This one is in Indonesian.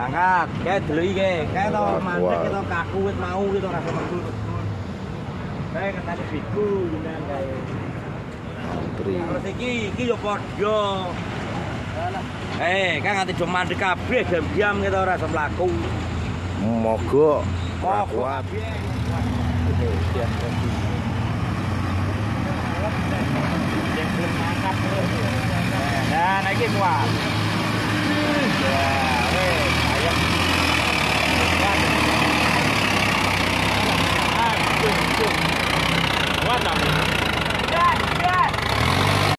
Diangkat, kayak dulu ini kayak to mandek kita kaku wit mau gitu rasa metu. Kayak ketane biku jenengan kae. Antri. Terus ini ini ya padha. Eh, kan nganti cuma mandek kabeh diam-diam gitu rasa melaku. Mogok. Mogok kuat. Nah, nah iki kuat.